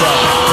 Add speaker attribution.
Speaker 1: yourself.